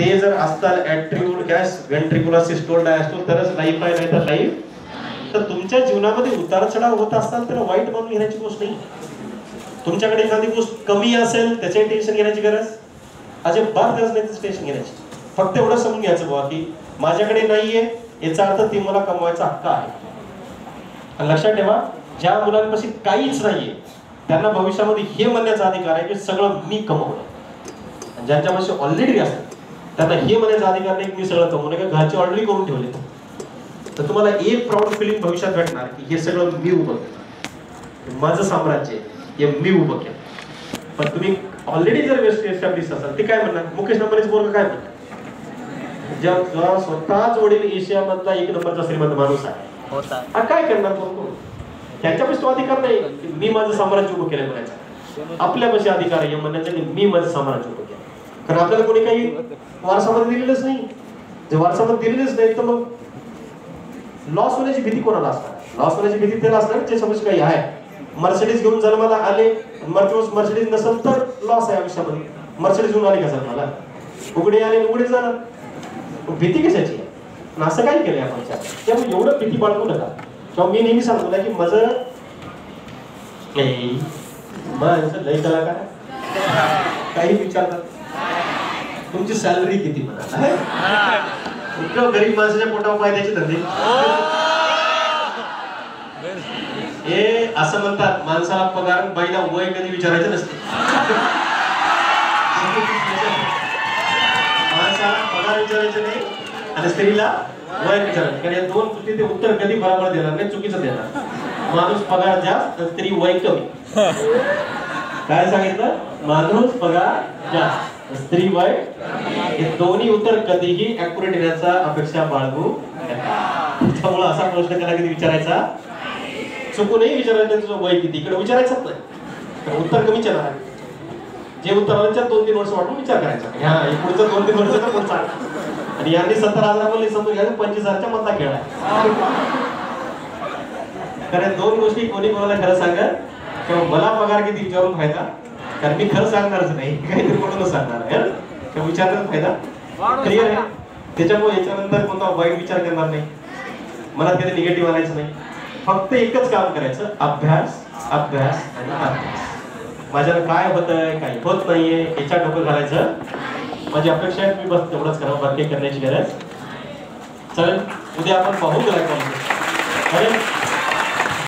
ते जर असतात attribute gas ventricular systole diastole तरच लाईफ आहे नाही तर लाईफ तर तुमच्या जीवनामध्ये उतार चढाव होत असताना तर वाईट म्हणून घेण्याची गोष्ट नाही. तुमच्याकडे एखादी गोष्ट कमी असेल त्याचे टेन्शन घेण्याची गरज? अजिबात गरज नाही त्याचं टेन्शन घेण्याची. फक्त एवढं समजून घ्यायचं बाबा की माझ्याकडे नाहीये याचा अर्थ ती मला कमवायचा हक्क आहे. आणि लक्षात ठेवा ज्या मुलांपाशी काहीच नाहीये त्यांना भविष्यामध्ये हे म्हणण्याचा अधिकार आहे की सगळं मी कमवलं. ज्यांच्यापाशी ऑलरेडी असतं त्यांना हे म्हणण्याचा अधिकार नाही मी सगळं कमवलं का घरचे ऑलरेडी करून ठेवले. तर तुम्हाला एक प्राऊड फिलिंग भविष्यात भेटणार की हे सगळं मी उभं केलं. माझं साम्राज्य हे मी उभं केलं. पण तुम्ही ऑलरेडी जर वेस्ट एस्टॅब्लिश असाल ते काय म्हणणार? मुकेश अंबानीच बोल काय म्हणणार? ज्या स्वतःच वडील एशिया मधला एक नंबरचा श्रीमंत माणूस आहे. काय करणार तो? त्यांच्यापाशी तो अधिकार नाही. मी माझं साम्राज्य उभं केलं म्हणायचं. आपल्यापाशी अधिकार आहे म्हणण्याचा की मी माझं साम्राज्य उभं केलं कारण आपल्याला कोणी काही वारसामध्ये दिलेलंच नाही. जे वारसामध्ये दिलेलंच नाही तर मग लॉस होण्याची भीती कोणाला असणार? लॉस होण्याची भीती त्याला असणार जे समज काही आहे. मर्सिडीज घेऊन जन्माला आले मर्सिडीज मर्सिडीज नसेल तर लॉस आहे आयुष्यामध्ये. मर्सिडीज घेऊन आले का जन्माला? उघडे आले उघडे जाणार. भीती कशाची? आहे? असं काय केलंय आपण त्यामुळे एवढं भीती बाळगू नका. किंवा मी नेहमी सांगतो ना की माझं ए, माझं लय कलाकार. काही विचारतात. तुमची सॅलरी किती म्हणा इतकं गरीब माणसाच्या पोटावर पाय द्यायचे धंदे? हे असं म्हणतात माणसाला पगार बाईला वय कधी विचारायचं नसते. माणसाला पगार विचारायचं नाही आणि स्त्रीला वय विचारायचं कारण या दोन चुकी ते उत्तर कधी बरोबर देणार नाही चुकीचं देणार. माणूस पगार जास्त आणि स्त्री वय कमी. काय सांगितलं? माणूस पगार जास्त स्त्री वाईट. हे दोन्ही उत्तर कधीही अॅक्युरेट येण्याचा अपेक्षा बाळगू त्यामुळे असा प्रश्न त्याला कधी विचारायचा चुकूनही विचारायचं तुझं वय किती? इकडे विचारायचंच नाही. तर उत्तर कमी येणार आहे जे उत्तर आलं दोन तीन वर्ष वाटून विचार करायचा. ह्या पुढचं दोन तीन वर्ष पुढचा आणि यांनी सत्तर हजार बोलले समजून घ्या पंचवीस हजारच्या मधला खेळ आहे. कारण दोन गोष्टी कोणी कोणाला खरं सांगत? किंवा मला पगार किती विचारून फायदा? कारण मी खरं सांगणारच नाही. काहीतरी म्हणूनच सांगणार आहे? किंवा विचारण्यात फायदा. क्लिअर आहे? त्याच्यामुळे याच्यानंतर कोणता वाईट विचार करणार नाही. मनात कधी निगेटिव्ह आणायचं नाही. फक्त एकच काम करायचं अभ्यास अभ्यास आणि अभ्यास. माझ्याला काय होत आहे काय होत नाहीये याच्या डोकं घालायचं. माझी अपेक्षा आहे तुम्ही बस तेवढंच करा बाकी करण्याची गरज चालेल उद्या आपण पाहू गेला चालेल